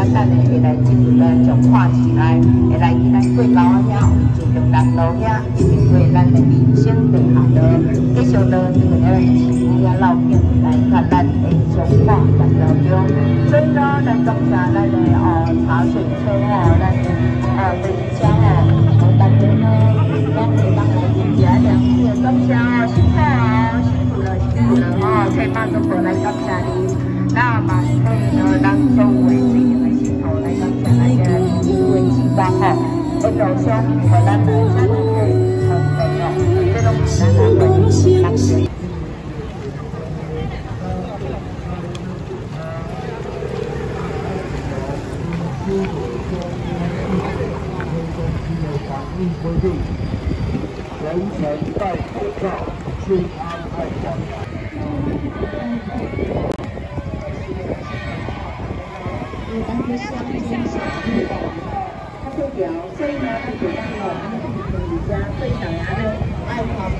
咱等下会来进入咱从看起来，会来去咱过老啊遐，就从南路遐一直过咱的民生对下路，继续到这个市区遐老景来看咱的中华南路中。所以呢，咱当下咱的哦茶水车哦，咱的呃飞机车哦，大家呢，咱会当来迎接两位感谢哦，辛苦哦，辛苦了，辛苦了哦，太棒了，过来感谢你。那蛮对的，当中为主。sang ha bên đầu sông và lan đến sát người thần tây ngọc cái đông sáng là mình nắng sĩ Lấy sợi tay của cậu, xin an hãy gọi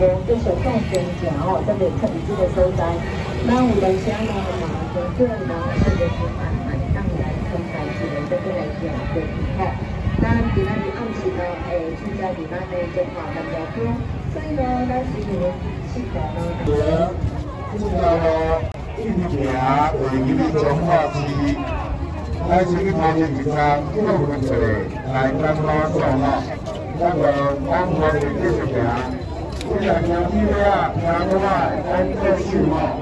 就是动升降哦，这边车子的收载。那有人想要嘛？呢，车嘛，是不是要买票来登台？边来是要坐车？那那天暗午呢，哎，参加就们的比较多，所以呢，那是你们辛苦了。呢，发喽，行，去我们中华市，还是你们头前一站，一路过来，来参观一了，那们中华的是个。么？加强力量，强化安全，确保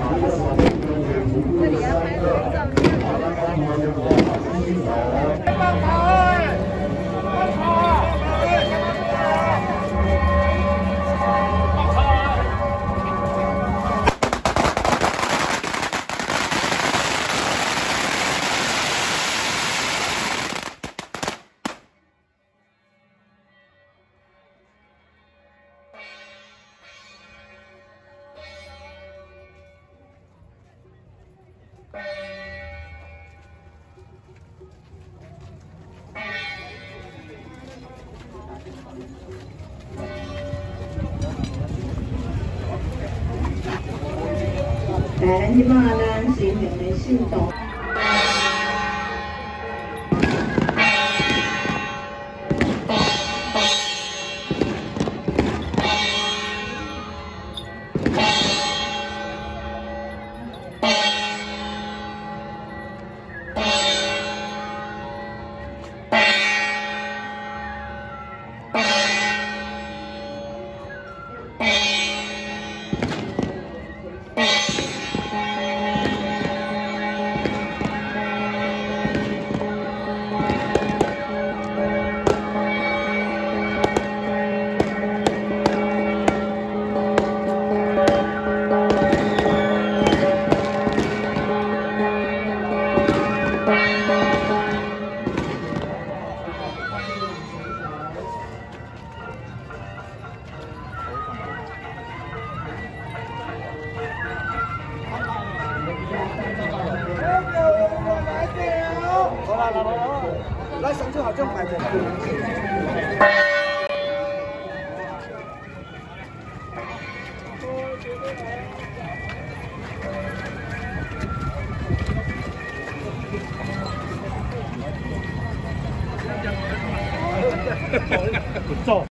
安全。咱是把咱善良的心动。那上车好像拍的。